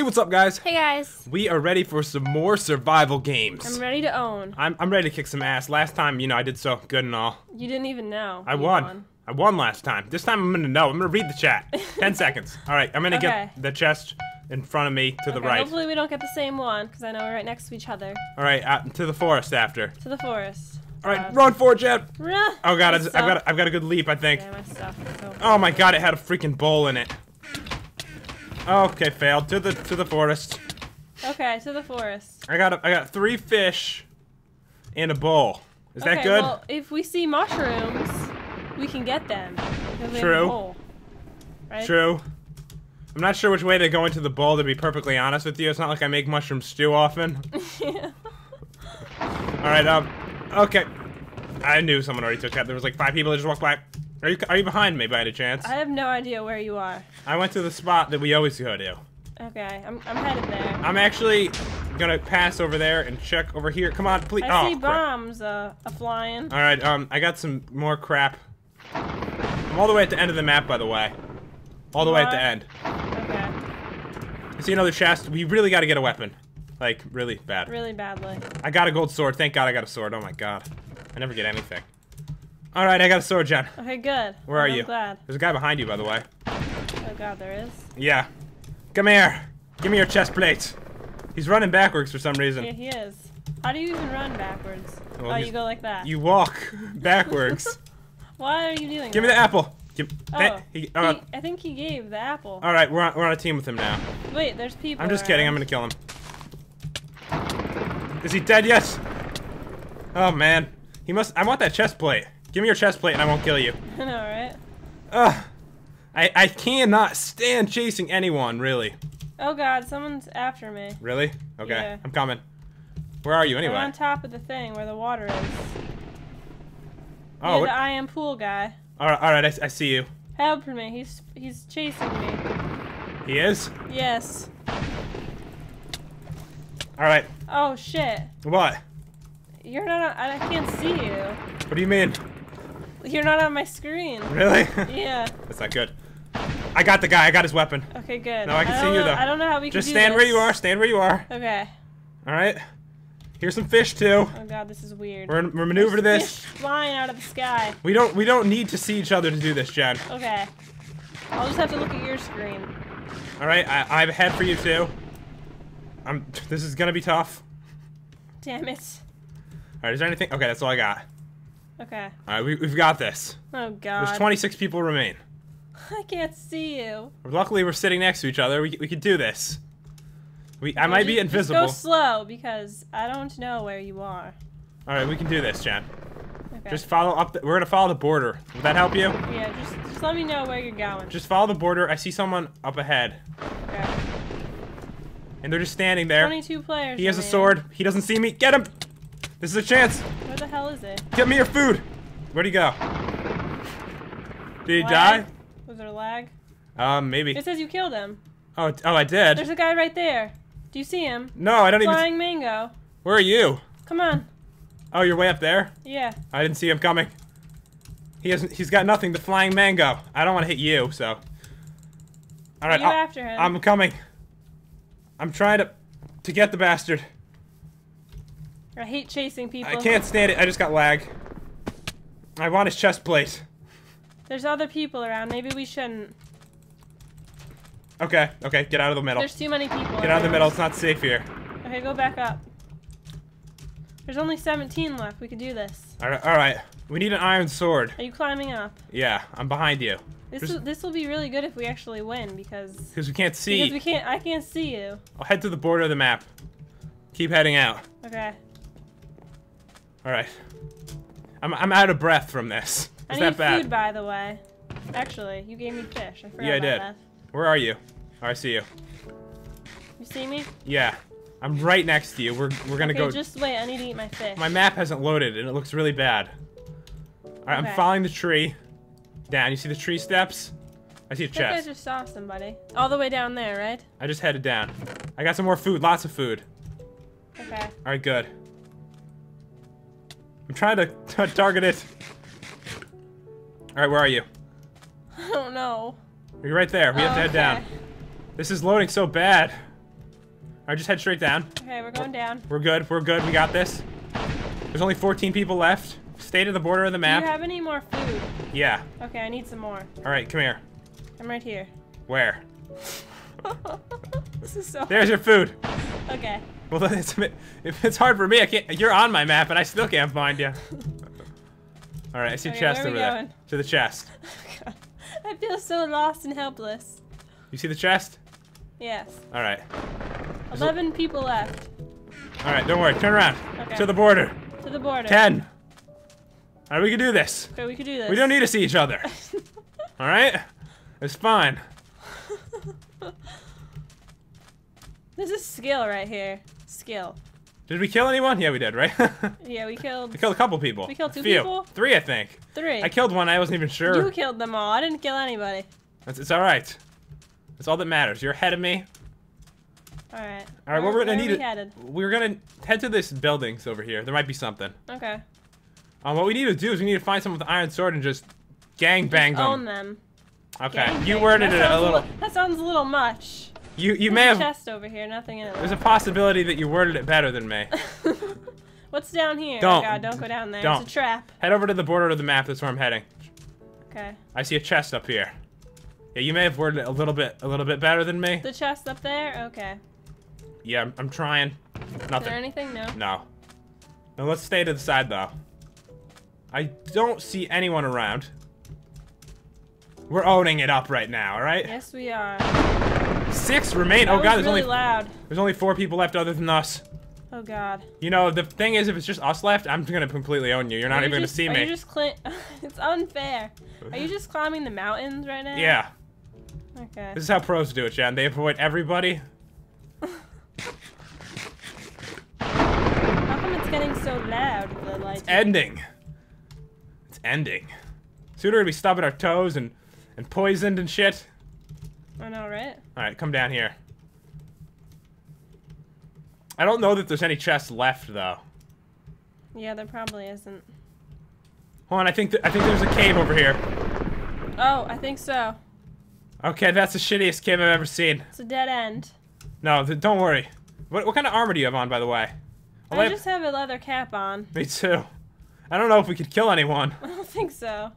Hey, what's up, guys? Hey guys, We are ready for some more survival games. I'm ready to own. I'm, I'm ready to kick some ass. Last time, you know, I did so good and all. You didn't even know. I You won. I won last time. This time, I'm gonna know. I'm gonna read the chat. Ten seconds. All right, I'm gonna Okay. get the chest in front of me to the Okay, right. Hopefully we don't get the same one, because I know we're right next to each other. All right, out to the forest after. To the forest. All right, Uh, run for it, Jet. Rah! Oh god, I I've got, I've got a good leap, I think. Yeah, my Oh my god, it had a freaking bowl in it. Okay, failed. To the, to the forest. Okay, to the forest. I got, a, I got three fish and a bowl. Is that good? well, if we see mushrooms, we can get them. because they have a True. hole. Right? True. I'm not sure which way they go into the bowl, to be perfectly honest with you. It's not like I make mushroom stew often. yeah. Alright, um, okay. I knew someone already took that. There was like five people that just walked by. Are you, are you behind me by any chance? I have no idea where you are. I went to the spot that we always go to. Okay, I'm, I'm headed there. I'm actually gonna pass over there and check over here. Come on, please. I oh, see crap. bombs uh, flying. Alright, um, I got some more crap. I'm all the way at the end of the map, by the way. All the way at the end. Okay, I see another chest. We really gotta get a weapon. Like, really bad. really badly. I got a gold sword. Thank God I got a sword. Oh my God. I never get anything. Alright, I got a sword, Jen. Okay, good. Where are I'm you? glad. There's a guy behind you, by the way. Oh god, there is. Yeah. Come here. Give me your chest plate. He's running backwards for some reason. Yeah, he is. How do you even run backwards? Well, oh, you go like that. You walk backwards. Why are you doing that? Give me the apple. Give, Oh, that- he- uh, he- I think he gave the apple. all right, we're on, we're on a team with him now. Wait, there's people. I'm just kidding. I'm gonna kill him. Is he dead yet? Oh man, he must. I want that chest plate. Give me your chest plate, and I won't kill you. Alright. Ugh. I I cannot stand chasing anyone. Really. Oh god, someone's after me. Really? Okay, Yeah. I'm coming. Where are you I'm anyway? on top of the thing where the water is. Oh, the I am pool guy. all right, all right. I, I see you. Help me. He's he's chasing me. He is. Yes. All right. Oh shit. What? You're not. On, I can't see you. What do you mean? You're not on my screen. Really? Yeah. That's not good. I got the guy. I got his weapon. Okay, good. No, I can see don't you, know- though. I don't know how we Just can do stand where you are. Stand where you are. Okay. All right. Here's some fish too. Oh god, this is weird. We're we're maneuver to this. Fish flying out of the sky. We don't we don't need to see each other to do this, Jen. Okay. I'll just have to look at your screen. All right. I I have a head for you too. I'm. This is gonna be tough. Damn it. All right. Is there anything? Okay. That's all I got. Okay. All right. We we've got this. Oh god. There's 26 people remain. I can't see you. Luckily, we're sitting next to each other. We we could do this. We I Well, might be invisible. Just go slow because I don't know where you are. All right. We can do this, Jen. Okay. Just follow up. The, we're gonna follow the border. Would that help you? yeah, just just let me know where you're going. Just follow the border. I see someone up ahead, okay. and they're just standing there. 22 players. He has a sword. He doesn't see me. Get him! This is a chance. Hell is it? Get me your food. Where'd he go? Did he Lag? die? Was there a lag? Um, maybe. It says you killed him. Oh, oh, I did. There's a guy right there. Do you see him? No, I don't even. Flying mango. Where are you? Come on. Oh, you're way up there. Yeah. I didn't see him coming. He hasn't. He's got nothing. The flying mango. I don't want to hit you, so. All right, you I'll- after him. I'm coming. I'm trying to, to get the bastard. I hate chasing people. I can't stand it. I just got lag. I want his chest plate. There's other people around. Maybe we shouldn't. Okay, okay, get out of the middle. There's too many people. Get out of the middle. It's not safe here. Okay, go back up. There's only 17 left. We could do this. All right, all right. We need an iron sword. Are you climbing up? Yeah, I'm behind you. This There's- will, this will be really good if we actually win because Because we can't see. because we can't I can't see you. I'll head to the border of the map. Keep heading out. Okay. All right. I'm, I'm out of breath from this. I Is need that bad? food by the way. Actually, you gave me fish. I forgot Yeah, I did. that. Where are you? Oh, I see you. You see me? Yeah, I'm right next to you. We're we're gonna okay, go. just wait. I need to eat my fish. My map hasn't loaded and it looks really bad. All right, I'm Okay. following the tree. Down. You see the tree steps? I see a I think I chest. just saw somebody. All the way down there, right? I just headed down. I got some more food. Lots of food. Okay. All right, good. I'm trying to target it. All right, where are you? I don't know. You're right there. We have to Oh, head down. This is loading so bad. right, just head straight down. Okay, we're going down. We're good. We're good. We got this. There's only 14 people left. Stay to the border of the map. Do you have any more food? yeah. Okay, I need some more. All right, come here. I'm right here. Where? this is so. There's your food. Okay. Well, it's, a bit- if it's hard for me. I can't. You're on my map, and I still can't find you. All right, I see Okay, chest over there. going? To the chest. I feel so lost and helpless. You see the chest? Yes. All right. Eleven people left. All right. Don't worry. Turn around. Okay. To the border. To the border. Ten. All right, we can do this. Okay, we could do this. We don't need to see each other. All right. It's fine. This is skill right here. Skill. Did we kill anyone? Yeah, we did, right? Yeah, we killed We killed a couple people. We killed two people? Three, I think. three. I killed one. I wasn't even sure. You killed them all. I didn't kill anybody. It's, it's all right. That's all that matters. You're ahead of me. All right. All right, what we're gonna need we to- headed? We're gonna head to this buildings over here. There might be something. Okay. Um, what we need to do is we need to find someone with an iron sword and just gang bang Just own them. them. Okay, Gang you worded That it a little. li- that sounds a little much. You you There's may a have. chest over here. Nothing in it. There's a possibility that you worded it better than me. What's down here? Oh don't. Oh God, don't go down there. Don't. It's a trap. Head over to the border of the map. That's where I'm heading. Okay. I see a chest up here. Yeah, you may have worded it a little bit a little bit better than me. The chest up there. Okay. Yeah, I'm, I'm trying. Is there Nothing. anything? No. No. Now let's stay to the side though. I don't see anyone around. We're owning it up right now, all right? Yes, we are. Six remain. Oh, that oh god, there's really only loud. there's only four people left other than us. Oh God. You know, the thing is, if it's just us left, I'm gonna completely own you. You're not Are you even gonna just- see are me. You just cli- it's unfair. Are you just climbing the mountains right now? Yeah, Okay. this is how pros do it, Jen. They avoid everybody. How come it's getting so loud? The lights. Ending. It's ending. Sooner we'd be stubbing our toes and and poisoned and shit. I know, right? All right, come down here. I don't know that there's any chests left though. Yeah, there probably isn't. Hold on, I think th I think there's a cave over here. Oh, I think so. Okay, that's the shittiest cave I've ever seen. It's a dead end. No, th don't worry. What what kind of armor do you have on, by the way? I'll I just have a leather cap on. Me too. I don't know if we could kill anyone. I don't think so.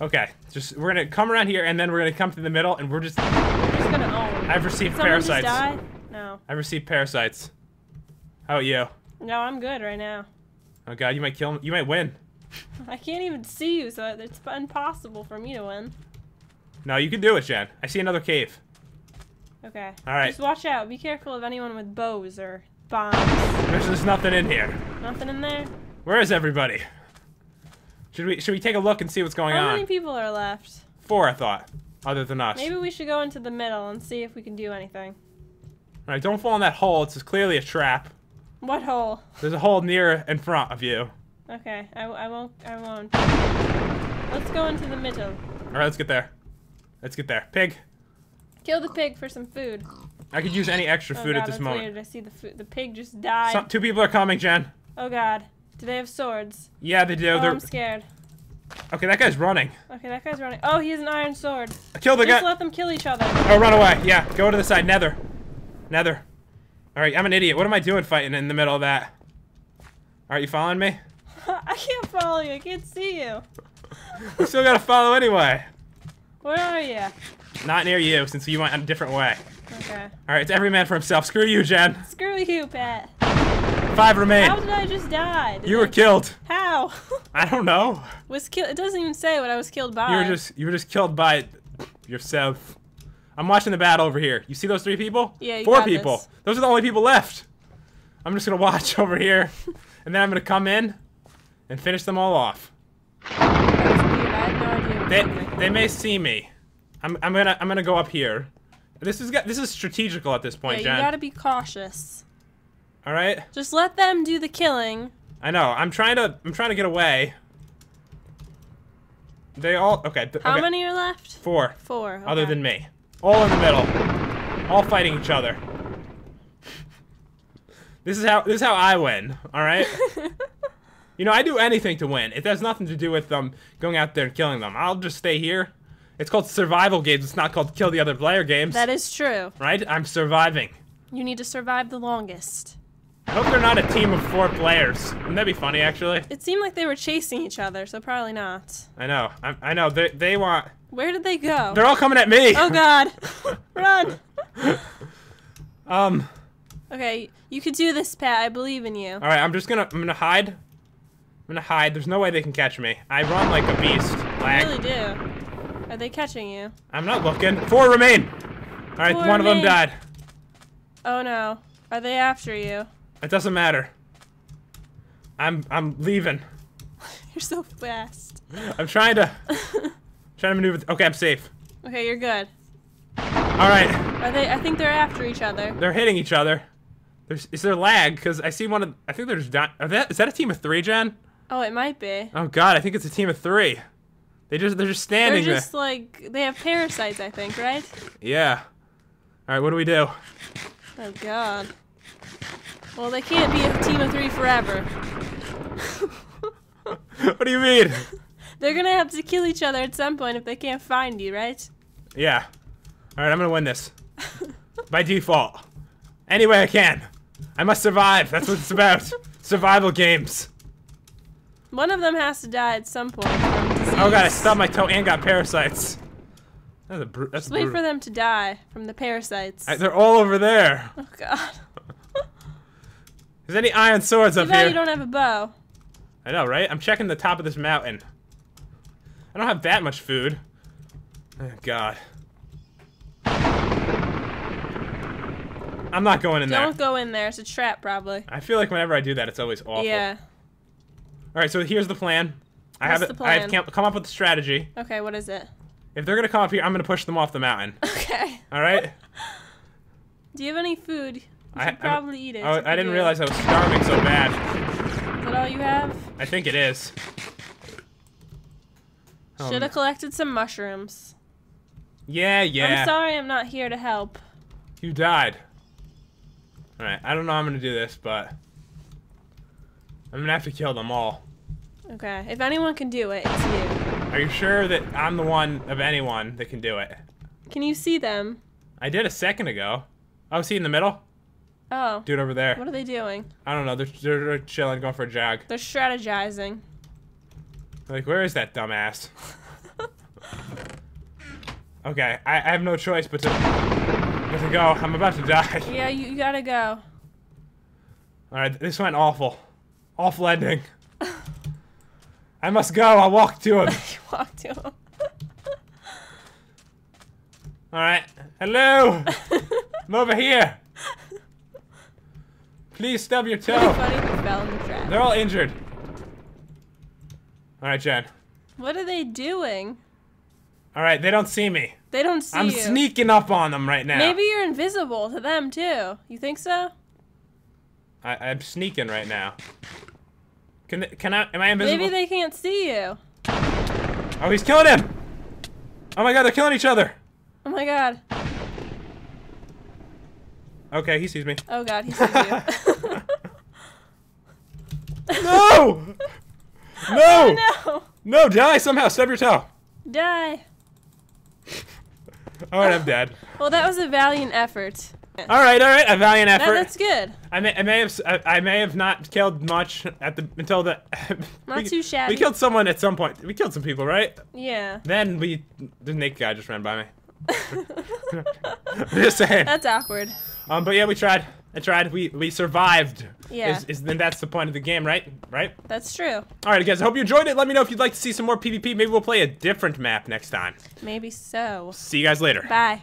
Okay, just we're gonna come around here and then we're gonna come to the middle and we're just. I'm just gonna own. I've received just parasites. die? No. I've received parasites. How about you? No, I'm good right now. Oh god, you might kill. Me. You might win. I can't even see you, so it's impossible for me to win. No, you can do it, Jen. I see another cave. Okay. All right. Just watch out. Be careful of anyone with bows or bombs. There's just nothing in here. Nothing in there? Where is everybody? Should we should we take a look and see what's going How on? How many people are left? Four, I thought, other than us. Maybe we should go into the middle and see if we can do anything. All right, don't fall in that hole. It's clearly a trap. What hole? There's a hole near in front of you. Okay, I, I won't. I won't. Let's go into the middle. All right, let's get there. Let's get there. Pig. Kill the pig for some food. I could use any extra Oh food god, at this that's moment. weird. I see the food. The pig just died. Some, two people are coming, Jen. Oh god. Do they have swords? Yeah, they do. Oh, They're I'm scared. okay. That guy's running. Okay, that guy's running. Oh, he has an iron sword. Kill the Just guy. let them kill each other. Oh, run away. Yeah, go to the side. Nether. Nether. All right, I'm an idiot. What am I doing fighting in the middle of that? All right, you following me? I can't follow you. I can't see you. We still gotta follow anyway. Where are you? Not near you, since you went a different way. Okay. All right, it's every man for himself. Screw you, Jen. Screw you, Pat. Five remain. How did I just die? Did You were killed. How? I don't know. was killed? It doesn't even say what I was killed by. You were just you were just killed by yourself. I'm watching the battle over here. You see those three people? Yeah, you Four people. this. Those are the only people left. I'm just gonna watch over here, and then I'm gonna come in and finish them all off. That weird. I had no They they may see me. I'm I'm gonna I'm gonna go up here. This is this is strategical at this point, Yeah, you Jen. gotta be cautious. All right. Just let them do the killing. I know. I'm trying to I'm trying to get away. They all okay. How okay. many are left? Four. Four. other than me. All in the middle. All fighting each other. This is how this is how I win, all right? you know, I do anything to win. It has nothing to do with them going out there and killing them. I'll just stay here. It's called survival games. It's not called kill the other player games, that is true. right? I'm surviving. You need to survive the longest. I hope they're not a team of four players. Wouldn't that be funny, actually? It seemed like they were chasing each other, so probably not. I know. I, I know. They, they want... Where did they go? They're all coming at me! Oh god. Run. Um, Okay, you could do this, Pat. I believe in you. alright, I'm just gonna... I'm gonna hide. I'm gonna hide. There's no way they can catch me. I run like a beast. You really do. Are they catching you? I'm not looking. Four remain! Alright, Four one of them died. Oh no. Are they after you? It doesn't matter. I'm I'm leaving. You're so fast. I'm trying to trying to maneuver. Okay, I'm safe. Okay, you're good. All right, Are they? I think they're after each other. they're hitting each other. There's is there lag? Because I see one of. I think there's. Are that is that a team of three, Jen? Oh, it might be. Oh God, I think it's a team of three. They just they're just standing. They're just like they have parasites, I think, right? Yeah. All right, what do we do? Oh god. Well, they can't be a team of three forever. what do you mean? They're gonna have to kill each other at some point if they can't find you, right? Yeah. All right, I'm gonna win this by default. Any way I can. I must survive. That's what it's about. Survival games. One of them has to die at some point. From. Oh god, I stubbed my toe and got parasites. That's a bru- that's Just wait brutal. for them to die from the parasites. I- they're all over there. oh god. There's any iron swords Too up bad here? you don't have a bow. I know, right? I'm checking the top of this mountain. I don't have that much food. Oh god. I'm not going in there. Don't go in there. It's a trap, probably. I feel like whenever I do that, it's always awful. Yeah. All right, so here's the plan. I What's have it. the plan? come- come up with a strategy. Okay, what is it? If they're gonna come up here, I'm gonna push them off the mountain. Okay. All right. Do you have any food? I- should I- probably eat it. Oh, if I didn't realize I was starving so bad. Is that all you have? I think it is. Um, Should have collected some mushrooms. Yeah, yeah. I'm sorry I'm not here to help. You died. Alright, I don't know how I'm gonna do this, but I'm gonna have to kill them all. Okay. If anyone can do it, it's you. Are you sure that I'm the one of anyone that can do it? Can you see them? I did a second ago. Oh, see in the middle? Oh. Dude over there. What are they doing? I don't know. They're, they're, they're chilling, going for a jog. They're strategizing. Like, where is that dumbass? Okay, I, I have no choice but to, but to go. I'm about to die. Yeah, you, you gotta go. Alright, this went awful. Awful ending. I must go. I'll walk to him. You walk to them. Alright. Hello! I'm over here. Please stub your toe. Funny fell in the trap. They're all injured. Alright, Jen. What are they doing? Alright, they don't see me. They don't see I'm you. sneaking up on them right now. Maybe you're invisible to them too. You think so? I, I'm sneaking right now. Can they, can I? Am I invisible? Maybe they can't see you. Oh, he's killing him! Oh my god, they're killing each other! Oh my god. Okay, he sees me. Oh god, he sees you. No! No! Oh, no. No, die somehow. Stub your toe. Die. Alright, I'm dead. Well, that was a valiant effort. Alright, alright, a valiant That, effort. that's good. I may, I may have, I, I may have not killed much at the until the. Not we, too shabby. We killed someone at some point. We killed some people, right? Yeah. Then we, the naked guy just ran by me. just saying. That's awkward. Um, but yeah, we tried. I tried. We we survived. Yeah. Is, is then that's the point of the game, right? Right. That's true. All right, guys. I hope you enjoyed it. Let me know if you'd like to see some more PvP. Maybe we'll play a different map next time. Maybe so. See you guys later. Bye.